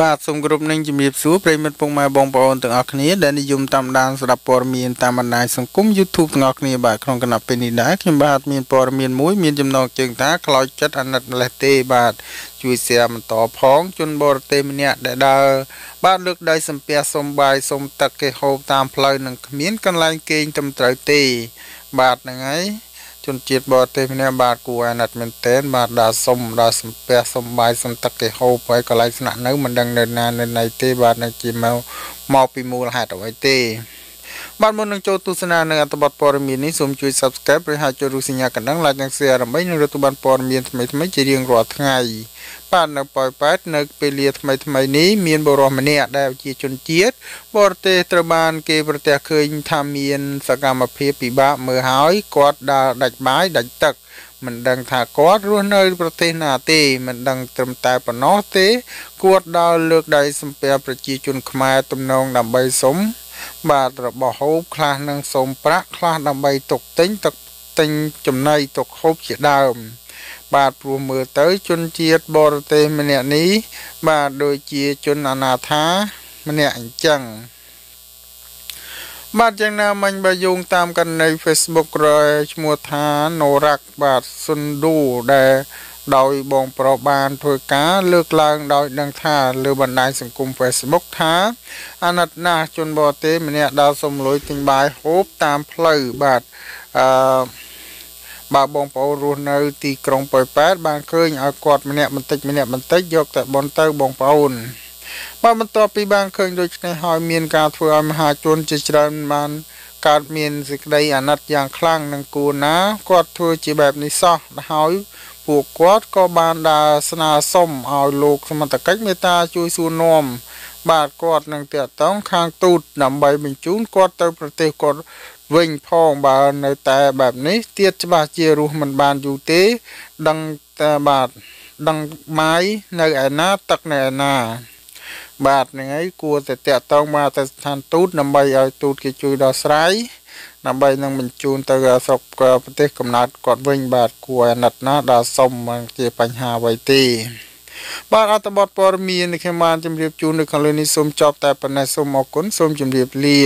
បាទសូមគោរពនឹងជំរាបសួរប្រិមិត្តពុកម៉ែបងប្អូនទាំងអស់គ្នាដែលនិយមតាមដានស្ដាប់ព័ត៌មានតាមបណ្ដាញសង្គម YouTube ទាំងអស់គ្នាបាទក្នុងគណៈពេលនេះដែរខ្ញុំបាទមានព័ត៌មានមួយមានចំណងជើងថាខ្លោចចិត្តអាណិតម្លេះទេបាទជួយ share បន្តផងជនបរទេសម្នាក់ដែលដើរបាទលើកដៃសំពះសុំបាយសុំទឹកគេហូបតាមផ្លូវនឹងគ្មានកន្លែងគេងត្រឹមត្រូវទេ បាទហ្នឹងហើយ ជនជាតិបរទេសម្នាក់បាទគួរអាណិតមែនទែនបាទដល់សុំដល់សំពះសុំបាយសុំទឹកគេហូបហើយកន្លែងស្នាក់នៅមិនដឹងនៅណានៅណីទេបាទនៅជាមកមកពីមូលហេតុអ្វីទេបាទមុននឹងចូលទស្សនានៅអត្ថបទព័ត៌មាននេះសូមជួយ Subscribe ឬហៅចូលរូបសញ្ញាកណ្ដឹង Like និង Share ដើម្បីនឹងទទួលបានព័ត៌មានថ្មីៗជារៀងរាល់ថ្ងៃ បាទនៅប៉ោយប៉ែតនៅពេលលាថ្មីថ្មីនេះមានបរិសម្នាក់ដែលជាជនជាតិបរទេសត្រូវបានគេប្រទះឃើញថាមានសកម្មភាពពិបាកមើលហើយគាត់ដើរដាច់បាយដាច់ទឹកមិនដឹងថាគាត់រស់នៅប្រទេសណាទេមិនដឹងត្រឹមតែប៉ុណ្ណោះទេគាត់ដើរលើកដៃសំពះប្រជាជនខ្មែរទំនងដើម្បីសុំបាទរបស់ហូបខ្លះនឹងសុំប្រាក់ខ្លះដើម្បីទុកទិញទឹកទិញចំណីទុកហូបជាដើម បាទព្រោះមើលទៅ ជនជាតិបរទេសម្នាក់នេះ បាទដូចជាជនអនាថាម្នាក់អញ្ចឹងបាទយ៉ាងណាមិញបើយោងតាមករណី Facebook រយឈ្មោះថាណូរ៉ាក់បាទស៊ុនឌូដែលដោយបងប្រុសបានធ្វើការលើកឡើងដោយដឹងថាលើបណ្ដាញសង្គម Facebook ថាអាណិតណាស់ជនបរទេសម្នាក់ដើរសុំលុយទិញបាយហូបតាមផ្លូវបាទអឺ បើបងប្អូនរស់នៅ ទីក្រុងប៉ោយប៉ែតបានឃើញឲ្យគាត់ម្នាក់បន្តិចម្នាក់បន្តិចយកតែបនទៅបងប្អូនបើបន្ទាប់ពីបានឃើញដូច្នេះហើយមានការធ្វើឲ្យមហាជនជាច្រើនបានកើតមានសេចក្តីអាណិតយ៉ាងខ្លាំងនឹងគូណាគាត់ធ្វើជាបែបនេះសោះហើយពួកគាត់ក៏បានដើរស្នើសុំឲ្យលោកសមត្ថកិច្ចមេត្តាជួយសួរនាំបាទគាត់នឹងតាក់ទងខាងទូតដើម្បីបញ្ជូនគាត់ទៅប្រទេសគាត់ វិញផងបើនៅតែបែបនេះទៀតច្បាស់ជារស់មិនបានយូរទេ ដឹងតែបាទដឹងម៉ាយនៅឯណាទឹកនៅឯណាបាទហ្នឹងហើយគួរតែតាក់ទងមកទៅស្ថានទូតដើម្បីឲ្យទូតគេជួយដោះស្រាយដើម្បីនឹងបញ្ជូនទៅស្រុកប្រទេសកំណើតគាត់វិញ បាទគួរអាណិតណាដល់សុំមិនជាបញ្ហាអ្វីទេបាទអត្ថបទព័ត៌មាននេះខ្ញុំបានជម្រាបជូននៅខាងលើនេះសូមចប់តែប៉ុណ្ណេះសូមអរគុណសូមជម្រាបលា